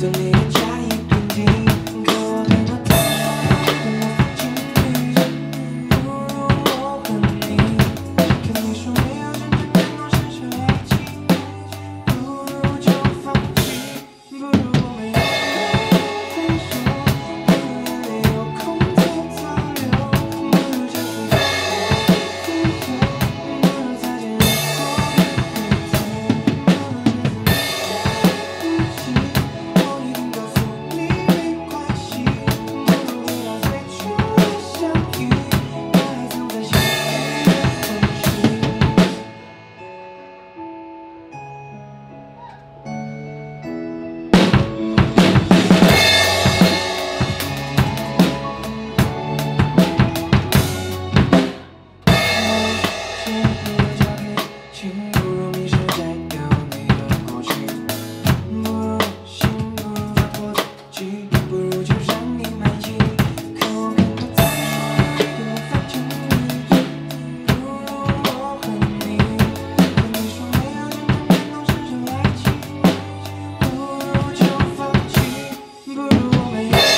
to me Yeah.